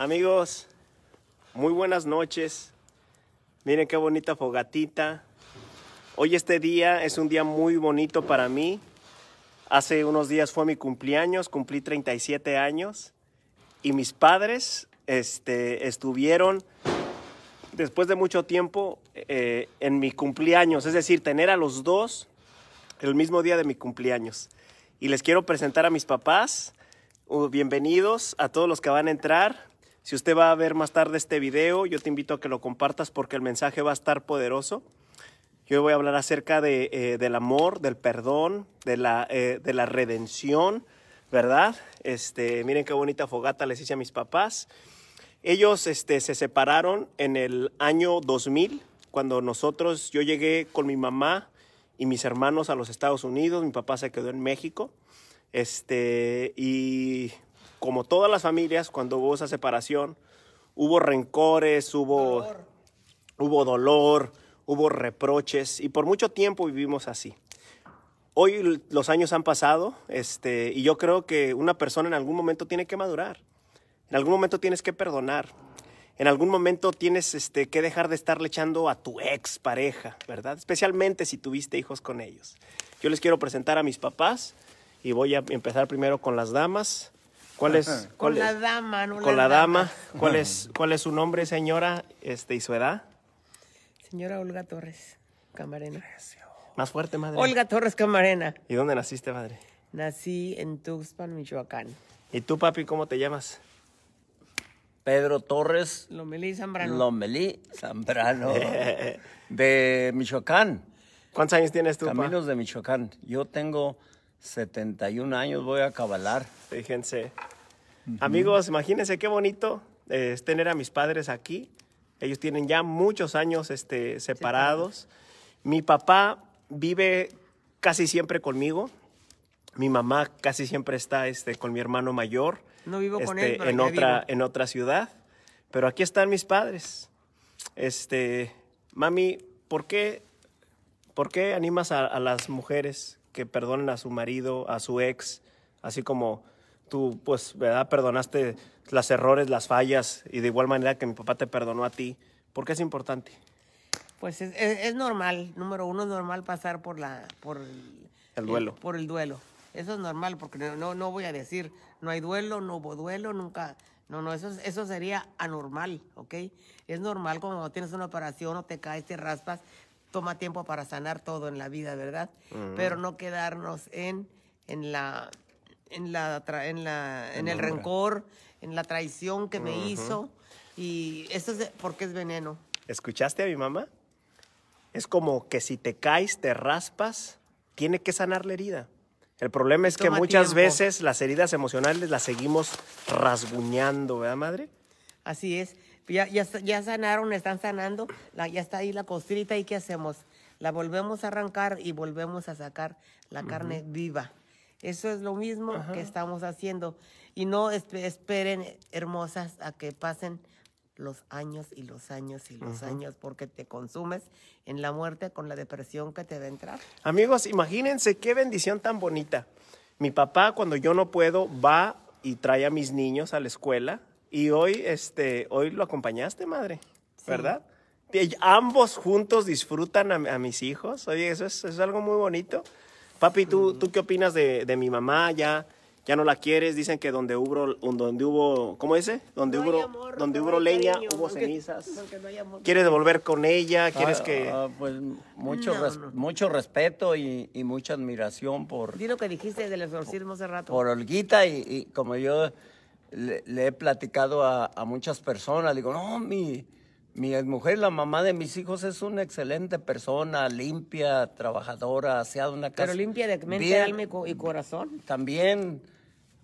Amigos, muy buenas noches. Miren qué bonita fogatita. Hoy este día es un día muy bonito para mí. Hace unos días fue mi cumpleaños, cumplí 37 años y mis padres este, estuvieron después de mucho tiempo eh, en mi cumpleaños, es decir, tener a los dos el mismo día de mi cumpleaños. Y les quiero presentar a mis papás. Uh, bienvenidos a todos los que van a entrar. Si usted va a ver más tarde este video, yo te invito a que lo compartas porque el mensaje va a estar poderoso. Yo voy a hablar acerca de, eh, del amor, del perdón, de la, eh, de la redención, ¿verdad? Este, miren qué bonita fogata les hice a mis papás. Ellos este, se separaron en el año 2000, cuando nosotros, yo llegué con mi mamá y mis hermanos a los Estados Unidos, mi papá se quedó en México. Este, y como todas las familias, cuando hubo esa separación, hubo rencores, hubo dolor. hubo dolor, hubo reproches y por mucho tiempo vivimos así. Hoy los años han pasado este, y yo creo que una persona en algún momento tiene que madurar, en algún momento tienes que perdonar, en algún momento tienes este, que dejar de estarle echando a tu ex pareja, ¿verdad? Especialmente si tuviste hijos con ellos. Yo les quiero presentar a mis papás y voy a empezar primero con las damas. ¿Cuál es? Con cuál la es- dama, no Con la dama. ¿Cuál es, ¿Cuál es su nombre, señora? Este, y su edad. Señora Olga Torres Camarena. Más fuerte, madre. Olga Torres Camarena. ¿Y dónde naciste, madre? Nací en Tuxpan, Michoacán. ¿Y tú, papi, cómo te llamas? Pedro Torres Lomelí Zambrano. Lomelí Zambrano de Michoacán, ¿Cuántos años tienes tú, pa? Caminos de Michoacán. Yo tengo 71 años, voy a cabalar. Fíjense. Amigos, imagínense qué bonito eh, es tener a mis padres aquí. Ellos tienen ya muchos años este, separados. Mi papá vive casi siempre conmigo. Mi mamá casi siempre está este, con mi hermano mayor. No vivo con este, él, pero en ya otra, vivo. en otra ciudad. Pero aquí están mis padres. Este, mami, ¿por qué, por qué animas a, a las mujeres que perdonen a su marido, a su ex, así como tú, pues, ¿verdad? Perdonaste los errores, las fallas, y de igual manera que mi papá te perdonó a ti. ¿Por qué es importante? Pues es, es- es normal, número uno, es normal pasar por la por El duelo. por el duelo. Eso es normal, porque no, no, no voy a decir, no hay duelo, no hubo duelo, nunca. No, no, eso, es- eso sería anormal, ¿ok? Es normal cuando tienes una operación o te caes, te raspas, toma tiempo para sanar todo en la vida, ¿verdad? Pero no quedarnos en, en la en la en la en el rencor, en la traición que me hizo y eso es porque es veneno. ¿Escuchaste a mi mamá? Es como que si te caes, te raspas, tiene que sanar la herida. El problema es que muchas tiempo. veces las heridas emocionales las seguimos rasguñando, ¿verdad, madre? Así es. Ya, ya, ya sanaron, están sanando, la- ya está ahí la costrita y ¿qué hacemos? La volvemos a arrancar y volvemos a sacar la carne viva. Eso es lo mismo que estamos haciendo. Y no espe- esperen, hermosas, a que pasen los años y los años y los años porque te consumes en la muerte con la depresión que te va a entrar. Amigos, imagínense qué bendición tan bonita. Mi papá, cuando yo no puedo, va y trae a mis niños a la escuela. Y hoy, este, hoy lo acompañaste, madre, ¿verdad? Y ambos juntos disfrutan a, a mis hijos. Oye, eso es, eso es algo muy bonito. Papi, ¿tú, ¿tú qué opinas de, de mi mamá? ¿Ya, ya no la quieres? Dicen que donde hubo, donde hubo ¿cómo dice? Donde No hubo, amor, donde no hubo leña, cariño, hubo porque- cenizas. porque no hay amor. ¿Quieres volver con ella? ¿Quieres Ah, que...? ah, pues mucho, No, res- no. mucho respeto y, y mucha admiración por, Di lo que dijiste del exorcismo hace rato. por Olguita y, y como yo le, le he platicado a, a muchas personas, digo, no, mi, mi mujer, la mamá de mis hijos, es una excelente persona, limpia, trabajadora, aseada, una casa. Pero limpia de mente, bien- alma y co- y corazón. También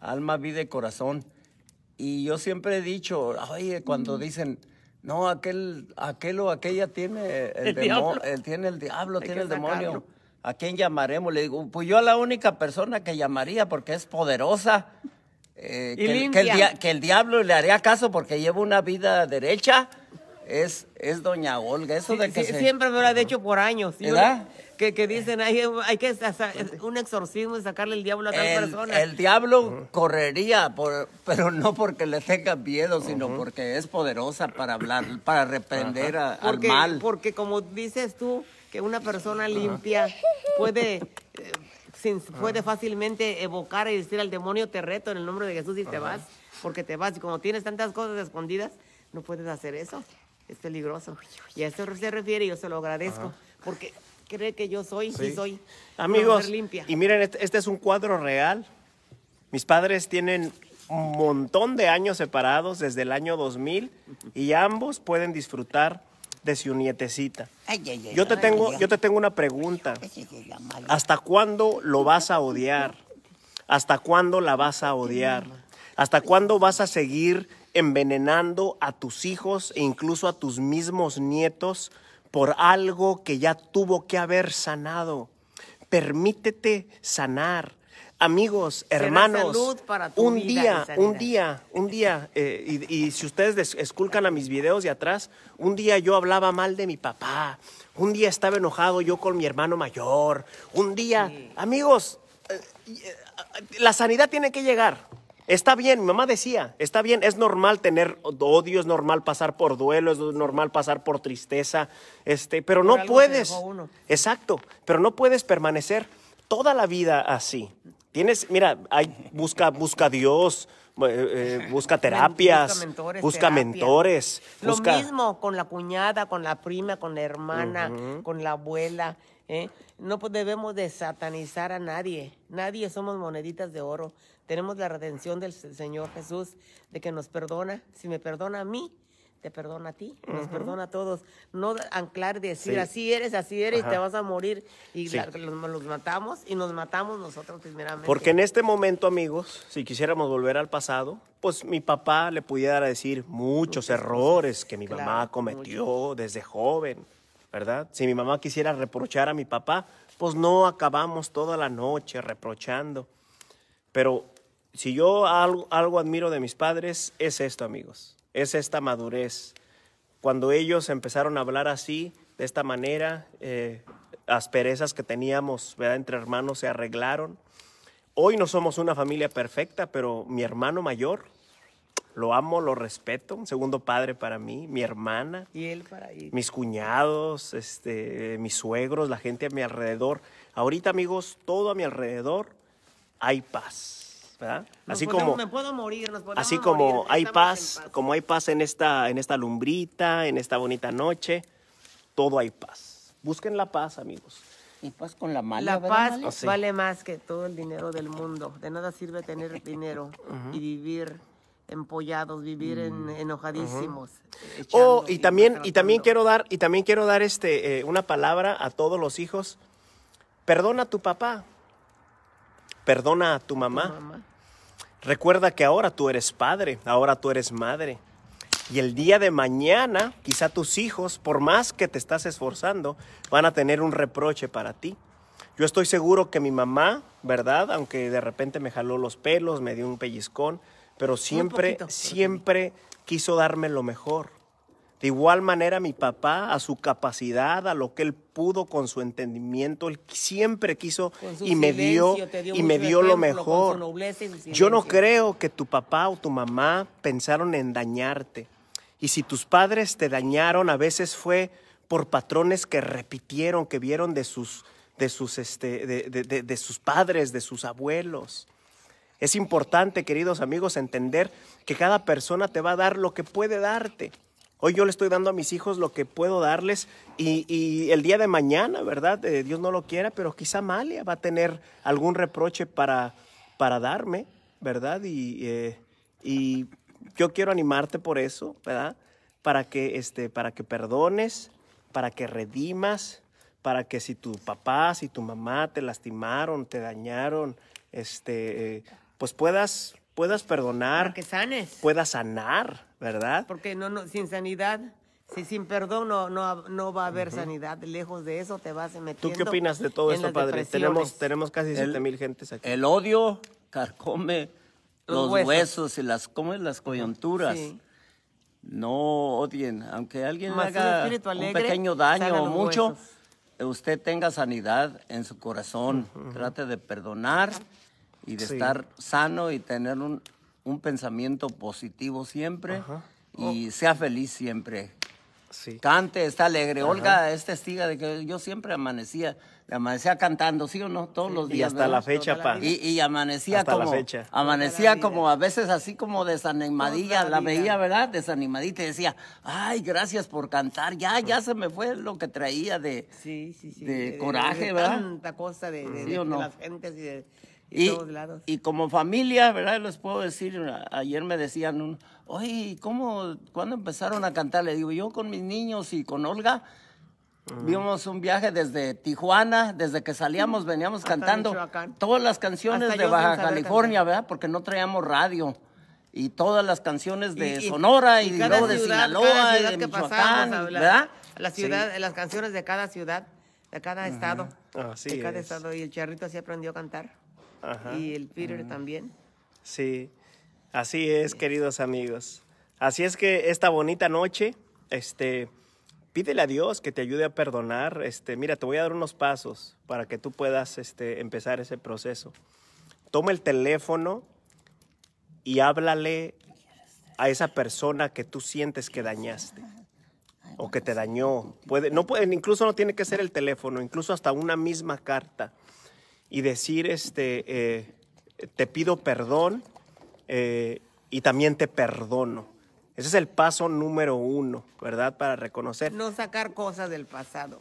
alma, vida y corazón. Y yo siempre he dicho, oye, cuando dicen, no, aquel, aquel o aquella tiene el, El diablo. él tiene el diablo, Hay tiene el demonio. ¿A quién llamaremos? Le digo, pues yo a la única persona que llamaría porque es poderosa. Eh, que, el- que el limpia. dia- que el diablo le haría caso porque lleva una vida derecha es, es doña Olga. Eso Sí, de que sí, se- Siempre me lo ha dicho por años. ¿Verdad? Que, que dicen, hay, hay que un exorcismo y sacarle el diablo a tal el, persona. el diablo correría, por, pero no porque le tenga miedo, sino porque es poderosa para hablar, para reprender a- al porque, mal. porque como dices tú, que una persona limpia puede, sin- puede fácilmente evocar y decir al demonio, te reto en el nombre de Jesús y te vas, porque te vas. Y como tienes tantas cosas escondidas, no puedes hacer eso. Es peligroso. Y a eso se refiere y yo se lo agradezco, porque cree que yo soy, sí, soy una Amigos, limpia. y miren, este, este es un cuadro real. Mis padres tienen un montón de años separados desde el año 2000 y ambos pueden disfrutar de su nietecita. Yo te tengo, yo te tengo una pregunta. ¿Hasta cuándo lo vas a odiar? ¿Hasta cuándo la vas a odiar? ¿Hasta cuándo vas a seguir envenenando a tus hijos e incluso a tus mismos nietos por algo que ya tuvo que haber sanado? Permítete sanar. Amigos, hermanos, salud para tu un vida día, un día, un día, eh, y, y si ustedes des- esculcan a mis videos de atrás, un día yo hablaba mal de mi papá, un día estaba enojado yo con mi hermano mayor, un día, amigos, eh, la sanidad tiene que llegar. Está bien, mi mamá decía, está bien, es normal tener odio, es normal pasar por duelo, es normal pasar por tristeza, este, pero Por no puedes. Exacto, pero no puedes permanecer toda la vida así. Tienes, mira, hay, busca, busca a Dios, eh, eh, busca terapias, busca mentores, busca terapia. mentores, Lo busca- mismo con la cuñada, con la prima, con la hermana, con la abuela. ¿eh? No pues, debemos de satanizar a nadie. Nadie somos moneditas de oro. Tenemos la redención del Se- Señor Jesús, de que nos perdona. Si me perdona a mí, te perdona a ti, nos perdona a todos. No anclar decir, Sí. así eres, así eres, y Ajá. te vas a morir. Y Sí. la- los, los matamos y nos matamos nosotros primeramente. Porque en este momento, amigos, si quisiéramos volver al pasado, pues mi papá le pudiera decir muchos errores que mi Claro, mamá cometió desde joven, ¿verdad? Si mi mamá quisiera reprochar a mi papá, pues no acabamos toda la noche reprochando. Pero si yo algo, algo admiro de mis padres, es esto, amigos, es esta madurez. Cuando ellos empezaron a hablar así, de esta manera, eh, asperezas que teníamos ¿verdad? entre hermanos se arreglaron. Hoy no somos una familia perfecta, pero mi hermano mayor, lo amo, lo respeto, un segundo padre para mí, mi hermana, Y él para ir. mis cuñados, este, mis suegros, la gente a mi alrededor. Ahorita, amigos, todo a mi alrededor hay paz, ¿verdad? Nos Así podemos- como, me puedo morir, nos podemos así como morir, hay paz, como hay paz en esta, en esta lumbrita, en esta bonita noche, todo hay paz. Busquen la paz, amigos. Y pues con la mala, La ¿verdad, paz? Sí. vale más que todo el dinero del mundo. De nada sirve tener dinero y vivir empollados, vivir en- enojadísimos. Oh, echando y también, y también quiero dar, y también quiero dar este, eh, una palabra a todos los hijos. Perdona a tu papá. Perdona a tu mamá. Mamá. Recuerda que ahora tú eres padre, ahora tú eres madre. Y el día de mañana, quizá tus hijos, por más que te estás esforzando, van a tener un reproche para ti. Yo estoy seguro que mi mamá, ¿verdad? Aunque de repente me jaló los pelos, me dio un pellizcón, pero siempre, poquito, siempre quiso darme lo mejor. De igual manera mi papá, a su capacidad, a lo que él pudo con su entendimiento, él siempre quiso y me dio, silencio, te dio y me dio lo ejemplo, mejor. nobleza Yo no creo que tu papá o tu mamá pensaron en dañarte. Y si tus padres te dañaron, a veces fue por patrones que repitieron, que vieron de sus, de sus, este, de- de- de sus padres, de sus abuelos. Es importante, queridos amigos, entender que cada persona te va a dar lo que puede darte. Hoy yo le estoy dando a mis hijos lo que puedo darles y, el día de mañana, ¿verdad? Eh, Dios no lo quiera, pero quizá Malia va a tener algún reproche para, para darme, ¿verdad? Y, eh, y yo quiero animarte por eso, ¿verdad? Para que, este, para que perdones, para que redimas, para que si tu papá, si tu mamá te lastimaron, te dañaron, este, eh, pues puedas, puedas perdonar, Para que sanes. puedas sanar, ¿verdad? Porque no, no, sin sanidad, si sin perdón no, no, no va a haber sanidad. Lejos de eso te vas ¿Tú metiendo. qué opinas de todo esto, padre? Tenemos, tenemos casi 7 mil gentes aquí. El odio carcome Los los, huesos. huesos. y las, ¿cómo es? las coyunturas. Sí. no odien, aunque alguien le Mas haga un alegre pequeño daño o mucho, huesos. usted tenga sanidad en su corazón. Trate de perdonar y de Sí. estar sano y tener un, un pensamiento positivo siempre y sea feliz siempre. Sí. Cante, está alegre. Olga es testiga de que yo siempre amanecía, amanecía cantando, ¿sí o no? Todos los Y días. hasta la fecha, la pa. Y, y amanecía Hasta la como, fecha. amanecía la como a veces así como desanimadilla, Toda la la veía, ¿verdad? Desanimadita y decía, ay, gracias por cantar, ya, ya se me fue lo que traía de... Sí, sí, sí. de coraje, ¿verdad? Tanta cosa de, de- ¿Sí de- o de no? las gentes y de, y Y, todos lados. y como familia, ¿verdad? Les puedo decir, ayer me decían, un, oye, ¿cómo, cuándo empezaron a cantar? Le digo, yo con mis niños y con Olga, vimos un viaje desde Tijuana, desde que salíamos veníamos Hasta cantando todas las canciones Hasta de Baja California, cantar. ¿verdad? Porque no traíamos radio. Y todas las canciones de Y- y- Sonora y, cada luego de ciudad- Sinaloa y de que Michoacán, pasábamos, habla- ¿verdad? La ciudad, las canciones de cada ciudad, de cada estado. Así de cada es. estado. Y el charrito así aprendió a cantar. Ajá. Y el Peter también. Sí, así es, queridos amigos. Así es que esta bonita noche, este, pídele a Dios que te ayude a perdonar. Este, mira, te voy a dar unos pasos para que tú puedas este, empezar ese proceso. Toma el teléfono y háblale a esa persona que tú sientes que dañaste o que te dañó. Puede, no puede, incluso no tiene que ser el teléfono, incluso hasta una misma carta y decir, este, eh, te pido perdón eh, y también te perdono. Ese es el paso número uno, ¿verdad? Para reconocer. No sacar cosas del pasado.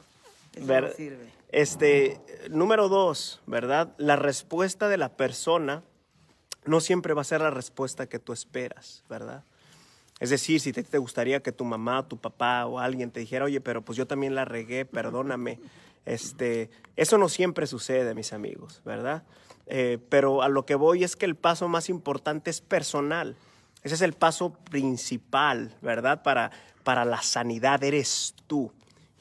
Eso Ver- no sirve. Este, número dos, ¿verdad? La respuesta de la persona no siempre va a ser la respuesta que tú esperas, ¿verdad? Es decir, si te, te gustaría que tu mamá, tu papá o alguien te dijera, oye, pero pues yo también la regué, perdóname. Este, eso no siempre sucede, mis amigos, ¿verdad? Eh, pero a lo que voy es que el paso más importante es personal. Ese es el paso principal, ¿verdad? Para, para la sanidad eres tú.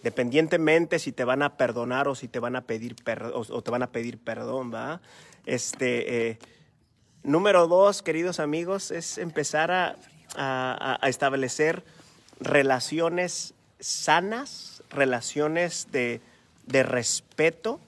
Dependientemente si te van a perdonar o si te van a pedir, o, o te van a pedir perdón, ¿va? Este, eh, número dos, queridos amigos, es empezar a, a- a establecer relaciones sanas, relaciones de, de respeto.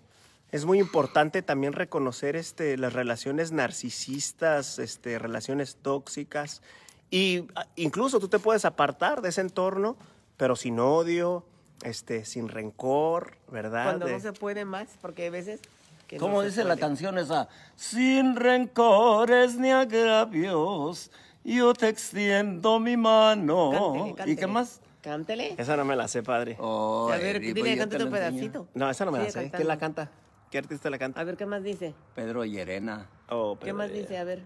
Es muy importante también reconocer este, las relaciones narcisistas, este, relaciones tóxicas. Y incluso tú te puedes apartar de ese entorno, pero sin odio, este, sin rencor, ¿verdad? Cuando De- no se puede más, porque hay veces que ¿Cómo no se dice la puede. canción esa? Sin rencores ni agravios, yo te extiendo mi mano. Cántele, ¿Y qué más? Cántele. Esa no me la sé, padre. Oh, a ver, Eri, dile pues que yo cante te un pedacito. No, esa no me la sé. ¿Quién la canta? ¿Qué artista la canta? A ver, ¿qué más dice? Pedro Llerena. Oh, ¿Qué más dice? A ver.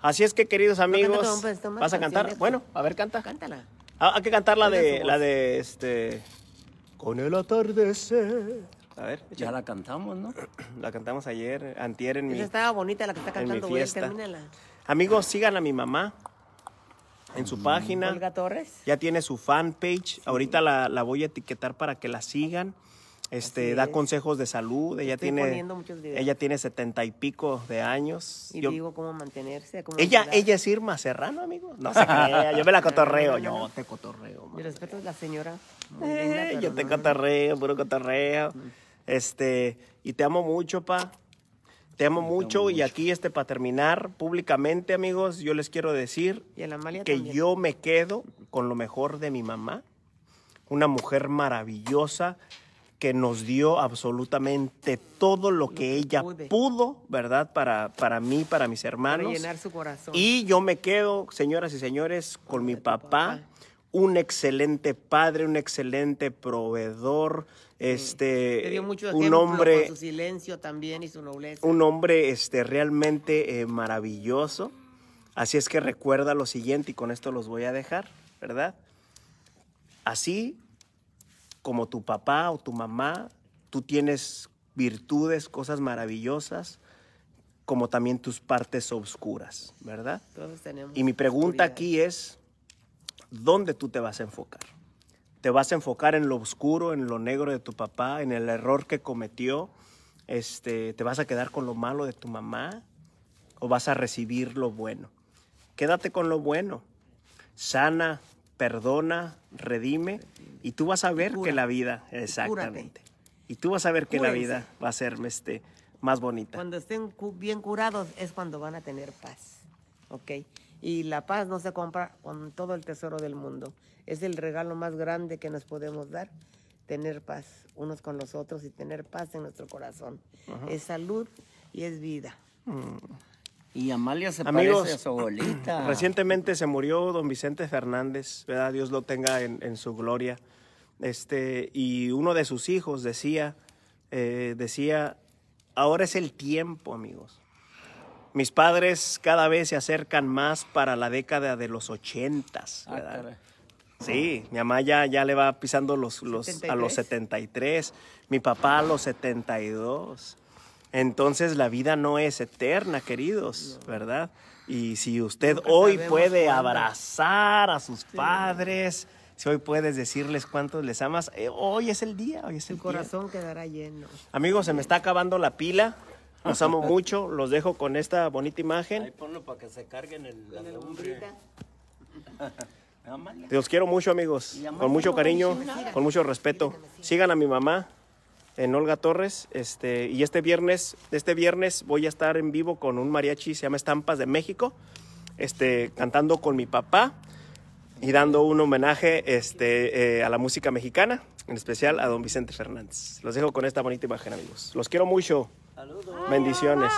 Así es que, queridos amigos, pues, ¿vas a cantar? Bueno, a ver, canta. Cántala. Ah, hay que cantar la de, la de, este... Con el atardecer. A ver, Ya ya la cantamos, ¿no? la cantamos ayer, antier en mi... Esa estaba bonita la que está cantando, güey. Termínala. Amigos, sigan a mi mamá en su página. Olga Torres. Ya tiene su fanpage. Ahorita la, la voy a etiquetar para que la sigan. Este, Así da es. consejos de salud. Ella Estoy tiene, poniendo muchos videos. ella tiene setenta y pico de años. Y Yo- digo cómo mantenerse. Cómo ella, ella es Irma Serrano, amigo. No se crea, yo me la cotorreo. Yo te cotorreo. Mi respeto es la señora. Eh, linda, yo te no- cotorreo, puro cotorreo. Este, y te amo mucho, pa. Te amo mucho y aquí, este, para terminar, públicamente, amigos, yo les quiero decir que también. yo me quedo con lo mejor de mi mamá, una mujer maravillosa que nos dio absolutamente todo lo que que ella pude. pudo, ¿verdad? Para, para mí, para mis Para hermanos. llenar su corazón. Y yo me quedo, señoras y señores, con mi papá, un excelente padre, un excelente proveedor, este, Te dio mucho un hombre, con su silencio también y su nobleza. un hombre este, realmente eh, maravilloso. Así es que recuerda lo siguiente y con esto los voy a dejar, ¿verdad? Así como tu papá o tu mamá, tú tienes virtudes, cosas maravillosas, como también tus partes oscuras, ¿verdad? Todos tenemos Y mi pregunta aquí es, ¿dónde tú te vas a enfocar? ¿Te vas a enfocar en lo oscuro, en lo negro de tu papá, en el error que cometió? Este, ¿Te vas a quedar con lo malo de tu mamá? ¿O vas a recibir lo bueno? Quédate con lo bueno. sana, perdona, redime y tú vas a ver que la vida, exactamente. Y tú vas a ver que la vida va a ser este, más bonita. Cuando estén bien curados es cuando van a tener paz, ¿ok? Y la paz no se compra con todo el tesoro del mundo. Es el regalo más grande que nos podemos dar, tener paz unos con los otros y tener paz en nuestro corazón. Es salud y es vida. Y Amalia se Amigos, parece a su abuelita. Recientemente se murió don Vicente Fernández, ¿verdad? Dios lo tenga en, en su gloria. Este, y uno de sus hijos decía, eh, decía, ahora es el tiempo, amigos. Mis padres cada vez se acercan más para la década de los ochentas, Ah, ¿verdad? Sí, mi mamá ya, ya le va pisando los, los, a los 73, mi papá a los 72. Entonces la vida no es eterna, queridos, ¿verdad? Y si usted Nunca hoy puede cuándo. abrazar a sus padres, si hoy puedes decirles cuántos les amas, eh, hoy es el día, hoy es el El día. corazón quedará lleno. Amigos, se me está acabando la pila. Los amo mucho, los dejo con esta bonita Ahí imagen. ponlo para que se carguen el, la. Los quiero mucho, amigos. Con mucho cariño, con mucho respeto. Sigan a mi mamá en Olga Torres. Este, y este viernes, este viernes voy a estar en vivo con un mariachi, se llama Estampas de México. Este, cantando con mi papá y dando un homenaje este, eh, a la música mexicana, en especial a don Vicente Fernández. Los dejo con esta bonita imagen, amigos. Los quiero mucho. Bendiciones.